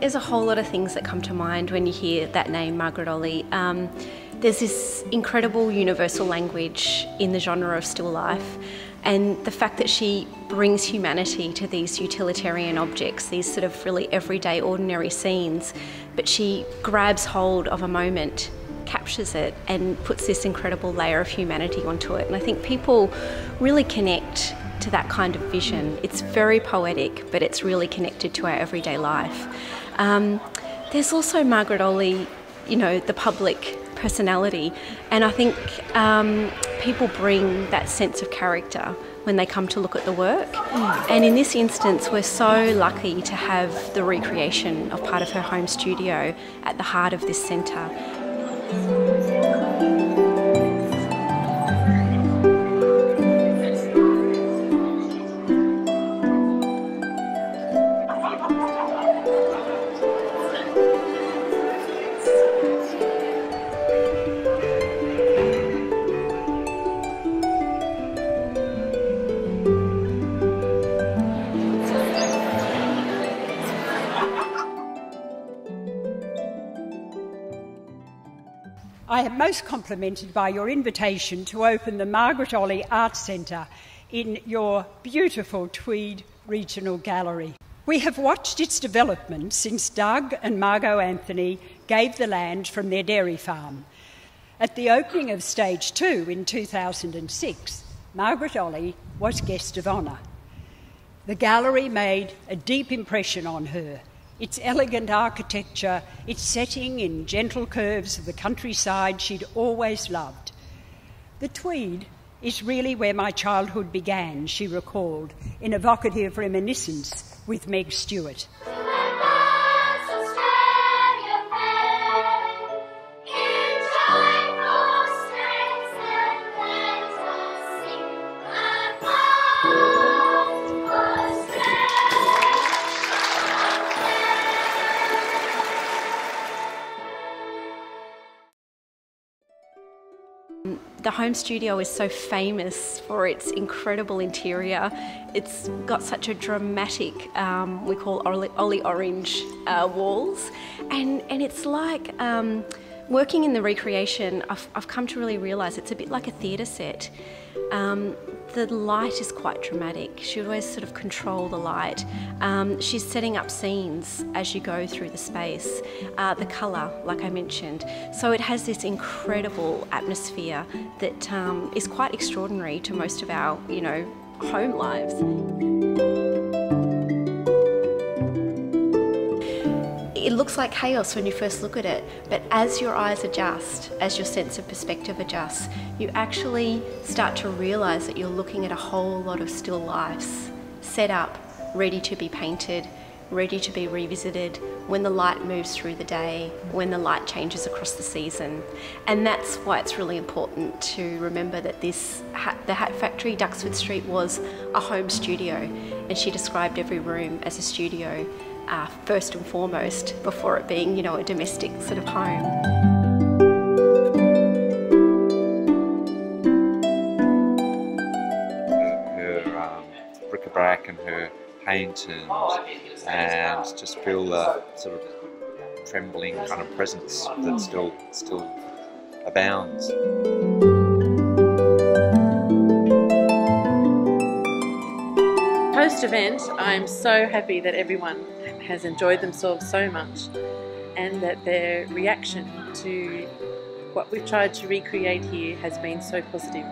there's a whole lot of things that come to mind when you hear that name, Margaret Olley. Um, there's this incredible universal language in the genre of still life, and the fact that she brings humanity to these utilitarian objects, these sort of really everyday, ordinary scenes, but she grabs hold of a moment captures it and puts this incredible layer of humanity onto it. And I think people really connect to that kind of vision. It's very poetic, but it's really connected to our everyday life. Um, there's also Margaret Olley, you know, the public personality, and I think um, people bring that sense of character when they come to look at the work. Mm. And in this instance, we're so lucky to have the recreation of part of her home studio at the heart of this centre. I am most complimented by your invitation to open the Margaret Olley Arts Centre in your beautiful Tweed Regional Gallery. We have watched its development since Doug and Margot Anthony gave the land from their dairy farm. At the opening of Stage 2 in 2006, Margaret Olley was guest of honour. The gallery made a deep impression on her its elegant architecture, its setting in gentle curves of the countryside she'd always loved. The Tweed is really where my childhood began, she recalled, in evocative reminiscence with Meg Stewart. The home studio is so famous for its incredible interior. It's got such a dramatic, um, we call Olley, Orange uh, walls, and, and it's like um, working in the recreation, I've, I've come to really realise it's a bit like a theatre set. Um, the light is quite dramatic. She always sort of control the light. Um, she's setting up scenes as you go through the space. Uh, the colour, like I mentioned. So it has this incredible atmosphere that um, is quite extraordinary to most of our, you know, home lives. It looks like chaos when you first look at it, but as your eyes adjust, as your sense of perspective adjusts, you actually start to realise that you're looking at a whole lot of still lifes set up, ready to be painted, ready to be revisited when the light moves through the day, when the light changes across the season. And that's why it's really important to remember that this, the Hat Factory, Duxford Street, was a home studio, and she described every room as a studio uh, first and foremost before it being, you know, a domestic sort of home. Her um, bric-a-brac and her paint and, and just feel the sort of trembling kind of presence that still still abounds. Post event, I'm so happy that everyone has enjoyed themselves so much and that their reaction to what we've tried to recreate here has been so positive.